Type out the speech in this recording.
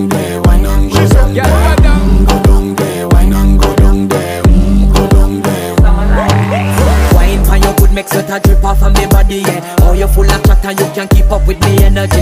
there, wine and go down Yeah, there, right now. Mm, go down there, wine and go down there, Mm, go down there. Wine pan your good make sweat a drip off of me body, yeah Oh, you full of chat and you can't keep up with me energy